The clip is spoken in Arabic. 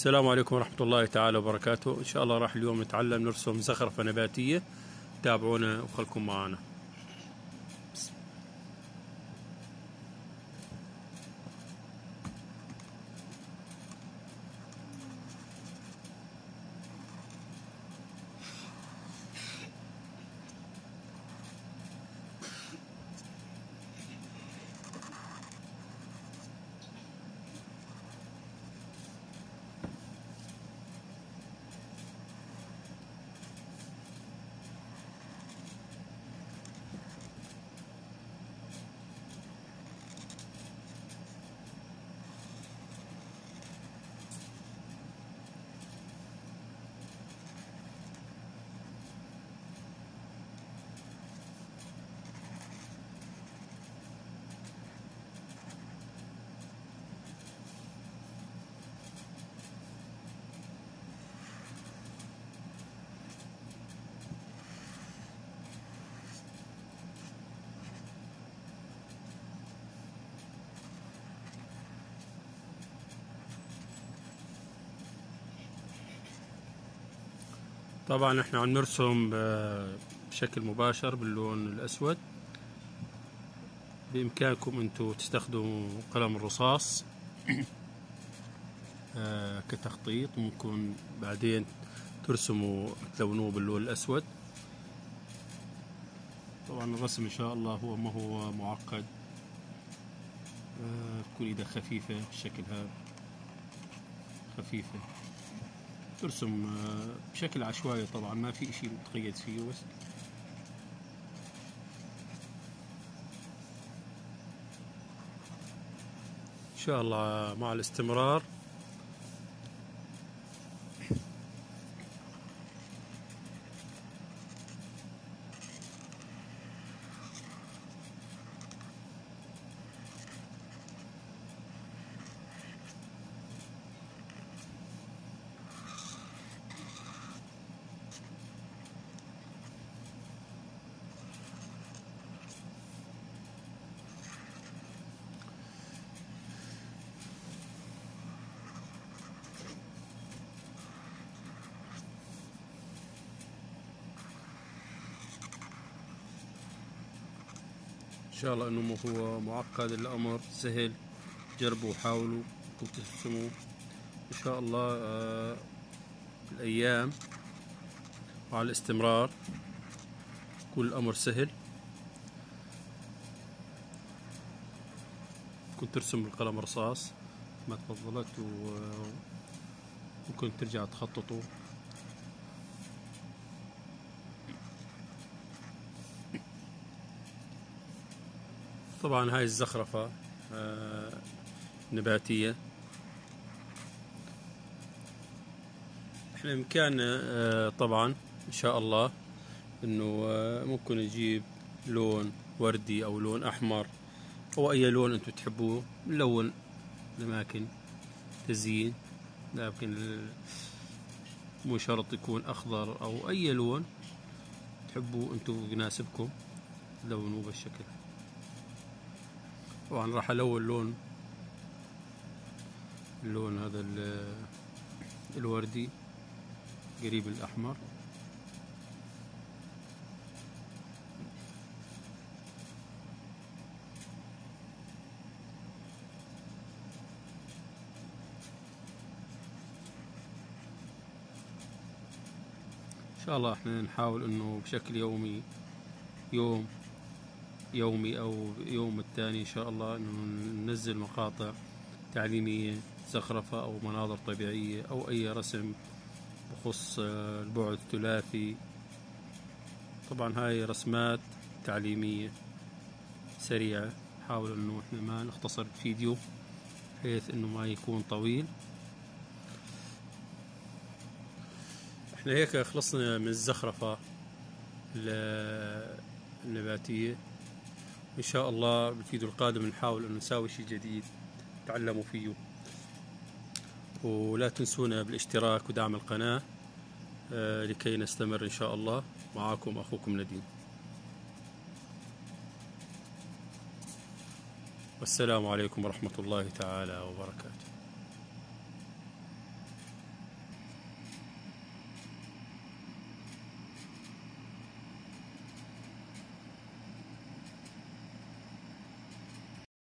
السلام عليكم ورحمة الله تعالى وبركاته. إن شاء الله راح اليوم نتعلم نرسم زخرفة نباتية. تابعونا وخلكم معنا. طبعا إحنا عم نرسم آه، بشكل مباشر باللون الأسود. بإمكانكم أنتم تستخدموا قلم الرصاص آه، كتخطيط. ممكن بعدين ترسموا تلونوه باللون الأسود. طبعا الرسم إن شاء الله هو ما هو معقد آه، تكون إيدك خفيفة بالشكل هذا خفيفة. ترسم آه، بشكل عشوائي طبعا ما في إشي متقيد فيه بس. إن شاء الله مع الاستمرار. شاء الله إنه هو معقد الأمر سهل. جربوا وحاولوا ترسموا إن شاء الله آه الأيام مع الاستمرار. كل الأمر سهل. كنت ترسم بالقلم رصاص ما تفضلت وممكن ترجع تخططوا. طبعا هاي الزخرفة آه، نباتية. إحنا بامكاننا آه، طبعا إن شاء الله إنه آه، ممكن نجيب لون وردي أو لون أحمر أو أي لون أنتم تحبوه نلون الأماكن تزيين. لكن مو شرط يكون أخضر أو أي لون تحبوه أنتم يناسبكم لونوه بالشكل طبعا راح ألون لون. اللون هذا الوردي قريب الأحمر. إن شاء الله إحنا نحاول إنه بشكل يومي يوم يومي أو يوم الثاني إن شاء الله إنه ننزل مقاطع تعليمية زخرفة أو مناظر طبيعية أو أي رسم بخص البعد الثلاثي. طبعا هاي رسمات تعليمية سريعة نحاول إنه إحنا ما نختصر الفيديو بحيث إنه ما يكون طويل. إحنا هيك خلصنا من الزخرفة النباتية. إن شاء الله بالفيديو القادم نحاول انه نساوي شيء جديد تعلموا فيه. ولا تنسونا بالاشتراك ودعم القناة آه، لكي نستمر إن شاء الله. معاكم أخوكم نديم. والسلام عليكم ورحمة الله تعالى وبركاته.